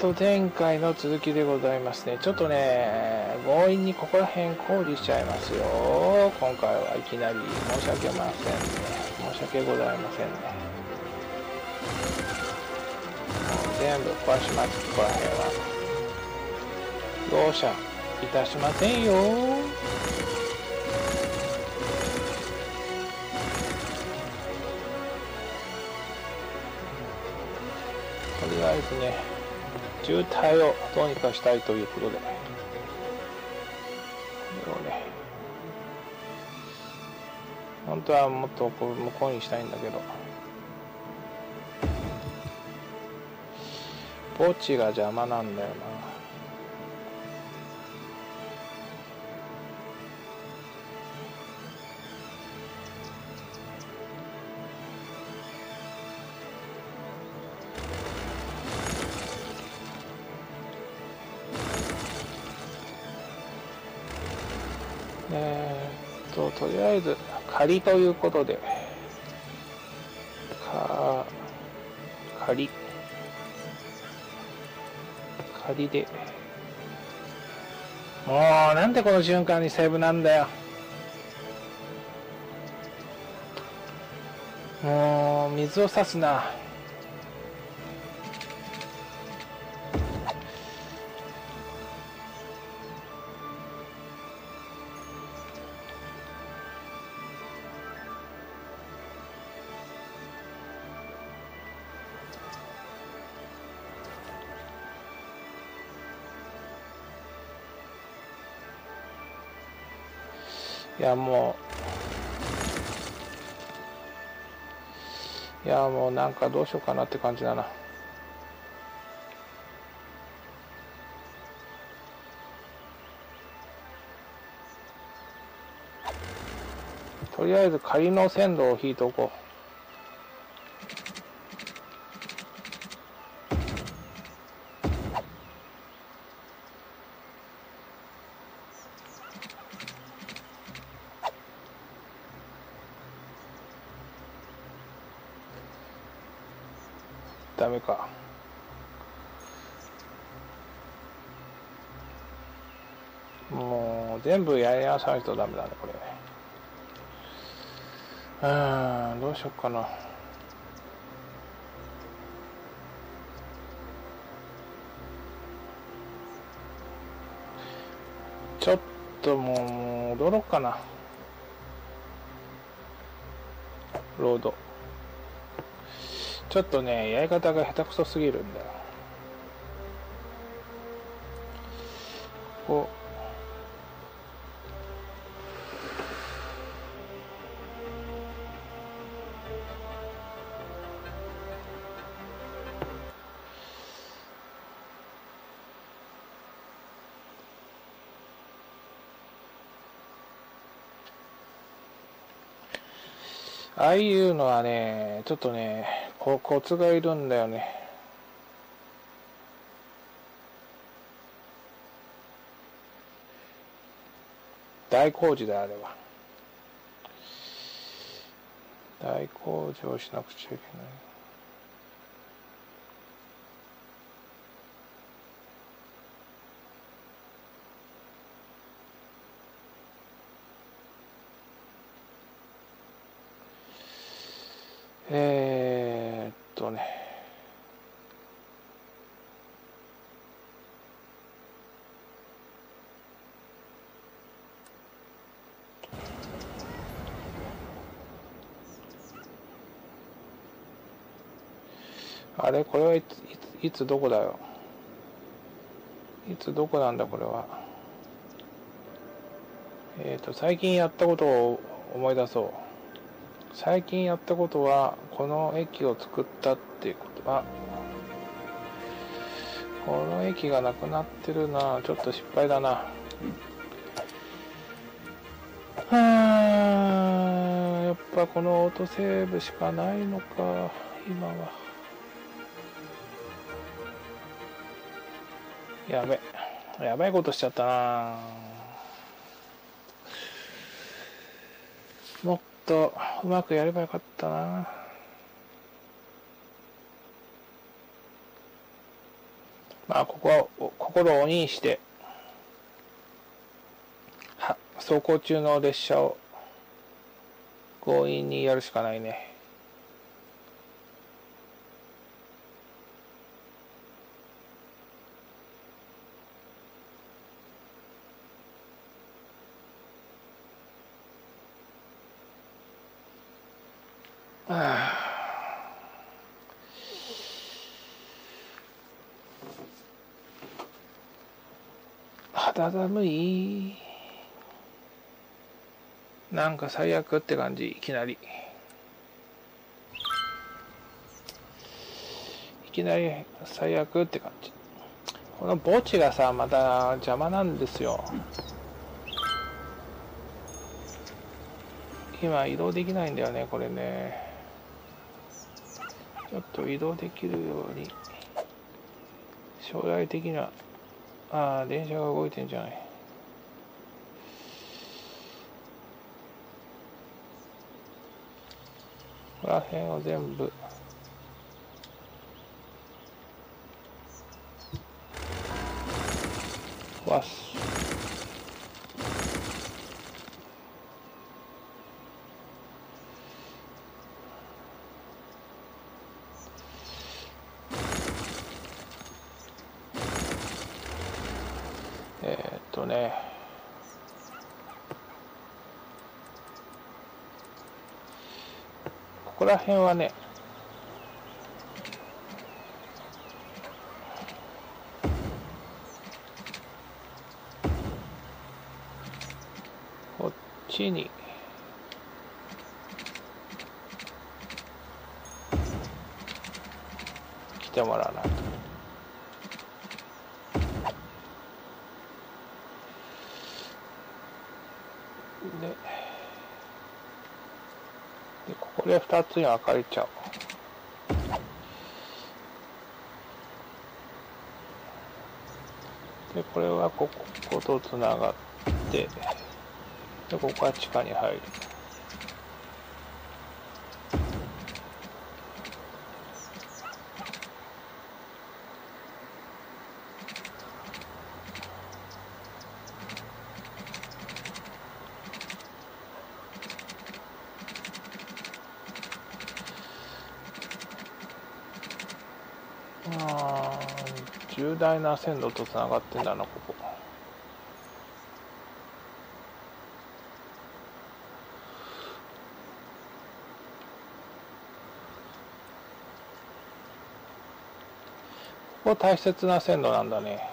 と前回の続きでございますねちょっとね強引にここら辺工事しちゃいますよ。今回はいきなり申し訳ませんね。申し訳ございませんね。もう全部壊しますここら辺は。容赦いたしませんよ。とりあえずね渋滞をどうにかしたいということで。これをね本当はもっとこう向こうにしたいんだけど。墓地が邪魔なんだよな。仮ということで。か仮。仮で。もうなんでこの瞬間にセーブなんだよ。もう水を差すな。いやもう。いやもうなんかどうしようかなって感じだな。とりあえず仮の線路を引いておこうダメかもう全部やさないとダメだねこれ。うんどうしよっかな。ちょっともう戻ろうかな。ロード。ちょっとねやり方が下手くそすぎるんだよ。こういうのはねちょっとねこコツがいるんだよね。大工事だあれは。大工事をしなくちゃいけない。えー、っとね。あれ？これはいついついつどこだよ？いつどこなんだこれは？えっ、と最近やったことを思い出そう。最近やったことはこの駅を作ったっていうこと。はこの駅がなくなってるな。ちょっと失敗だな。はあやっぱこのオートセーブしかないのか今は。やべ。やばいことしちゃったなもっとうまくやればよかったな。まあここは心を鬼にして走行中の列車を強引にやるしかないね。肌寒い。なんか最悪って感じいきなり。いきなり最悪って感じ。この墓地がさまた邪魔なんですよ。今移動できないんだよねこれね。ちょっと移動できるように将来的には。ああ電車が動いてんじゃない。ここら辺を全部。壊す。こら辺はねこっちに来てもらわないと。でここで2つに分かれちゃう。で、これはこことつながって、で、ここは地下に入る。重大な線路とつながってんだなここ。ここ大切な線路なんだね。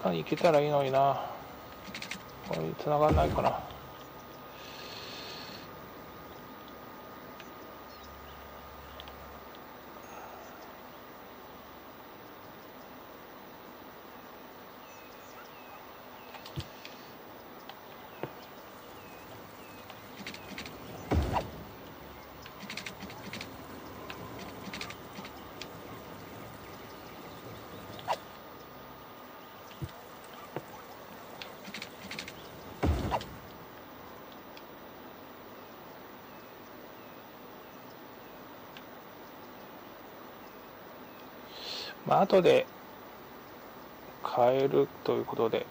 から地下に行けたらいいのにな。これ繋がんないかな。後で変えるということで。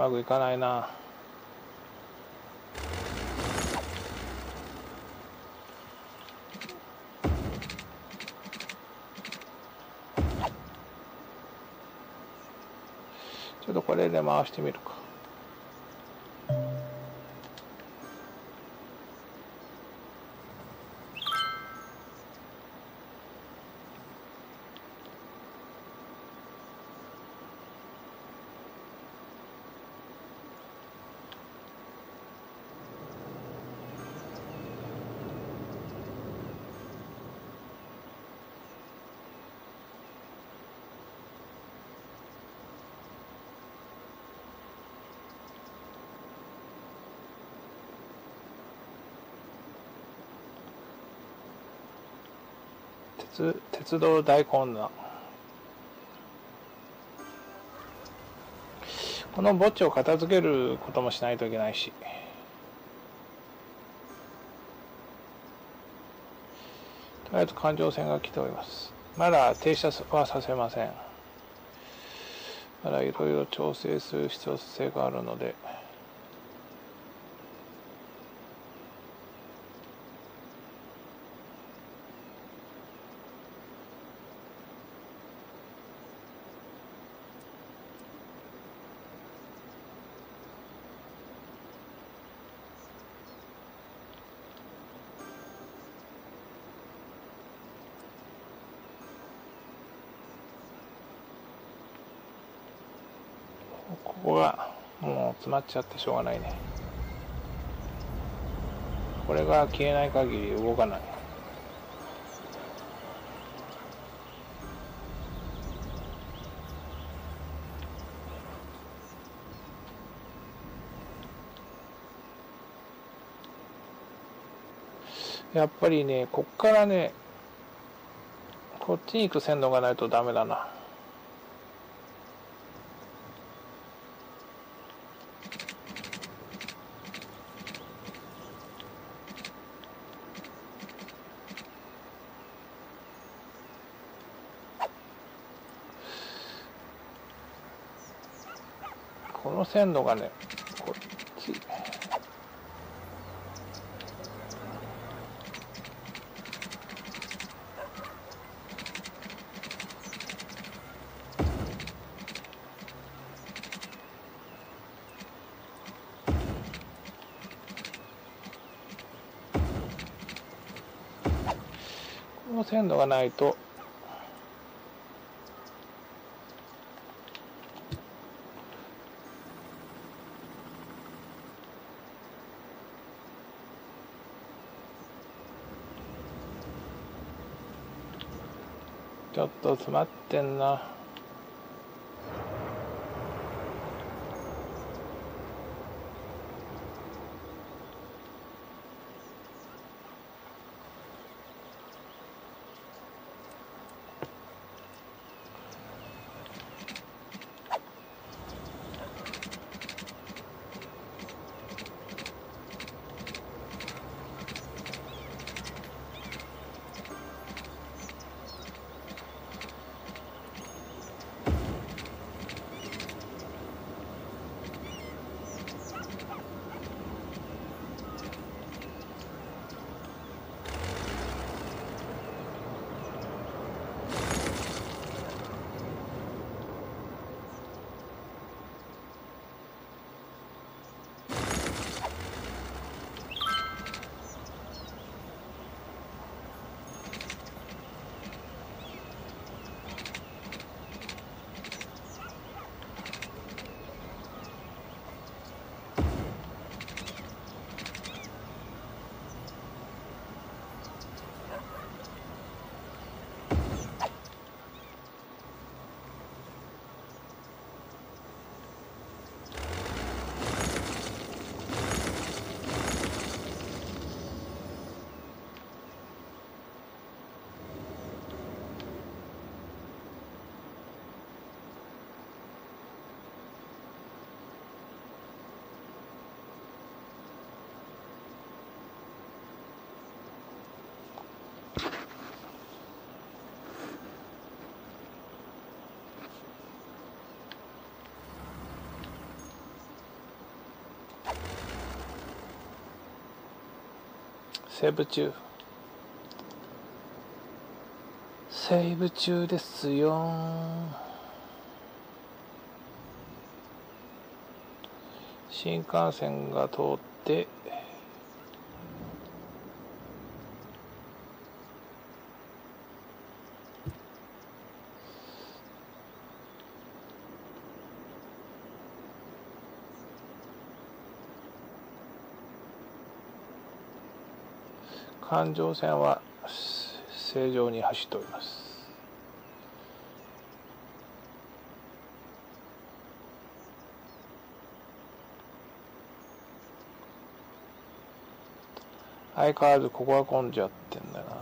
まくいかないな。ちょっとこれで回してみるか。鉄道大混乱。この墓地を片付けることもしないといけないし。とりあえず環状線が来ております。まだ停車はさせません。まだいろいろ調整する必要性があるので。ここがもう詰まっちゃってしょうがないね。これが消えない限り動かない。やっぱりねこっからねこっちに行く線路がないとダメだなこの線路がねこっち。この線路がないと。と詰まってんな。セーブ中。セーブ中ですよ。新幹線が通って環状線は正常に走っております。相変わらずここは混んじゃってんだな。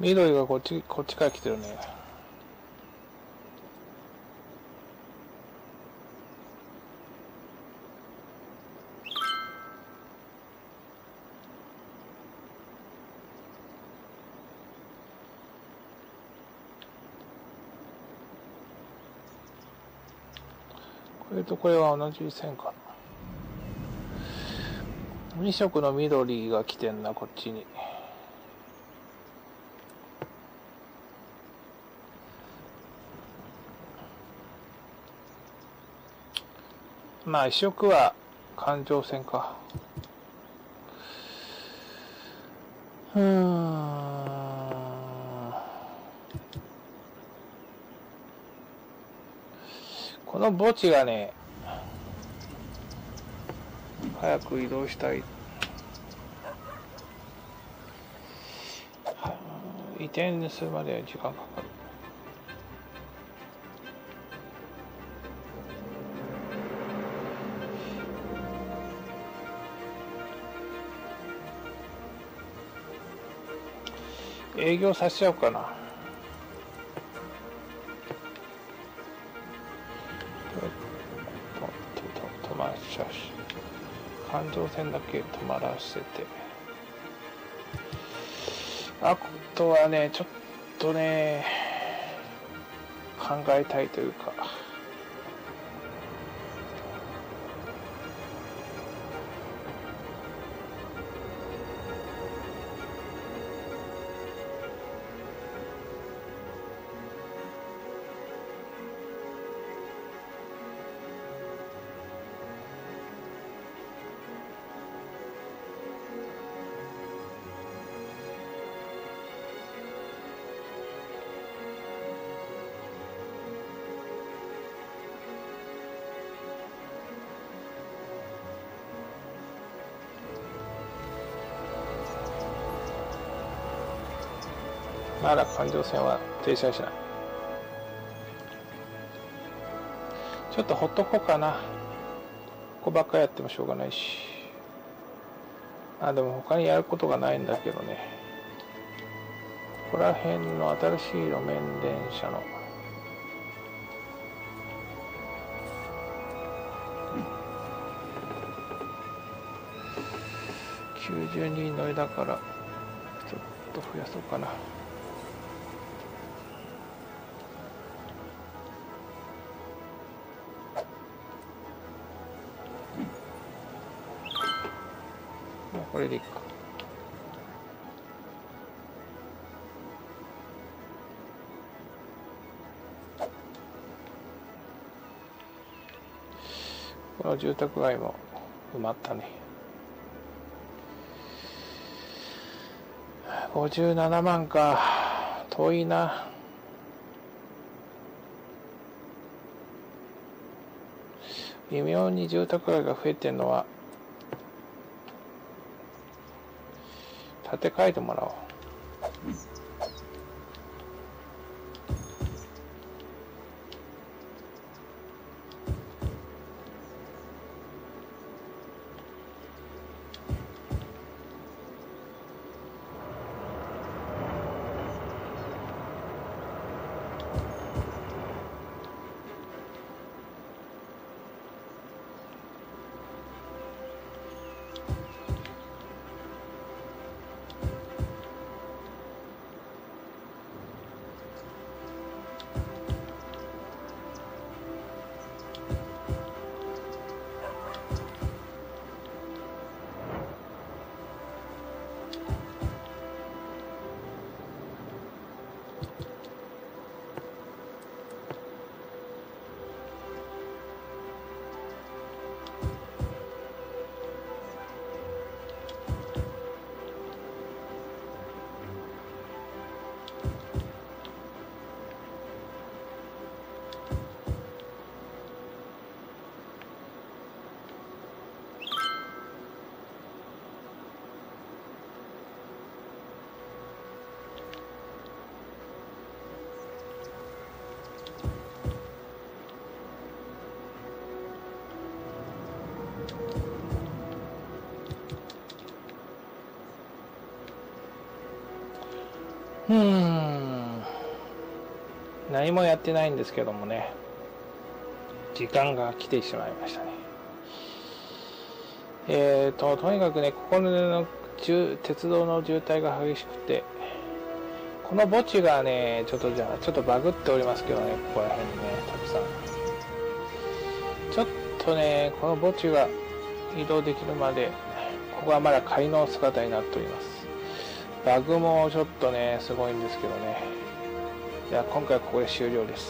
緑がこっちこっちから来てるねこれとこれは同じ線かな2色の緑が来てんなこっちに。まあ移植は環状線か。うん。この墓地がね早く移動したい。移転するまで時間かかる。営業させちゃおうかな。止まらしゃうし。環状線だけ止まらせて。あとはねちょっとね考えたいというか。まだ環状線は停車しない。ちょっとほっとこうかな。ここばっかやってもしょうがないし。あでも他にやることがないんだけどね。ここら辺の新しい路面電車の。90人乗りだからちょっと増やそうかな。れでいいか。この住宅街も埋まったね。57万か。遠いな。微妙に住宅街が増えてるのは立て替えてもらおう。うん。何もやってないんですけどもね。時間が来てしまいましたね。えーととにかくねここの鉄道の渋滞が激しくてこの墓地がねちょっとじゃあちょっとバグっておりますけどねここら辺にねたくさん。ちょっとねこの墓地が移動できるまでここはまだ仮の姿になっております。バグもちょっとね、すごいんですけどね。じゃあ今回はここで終了です。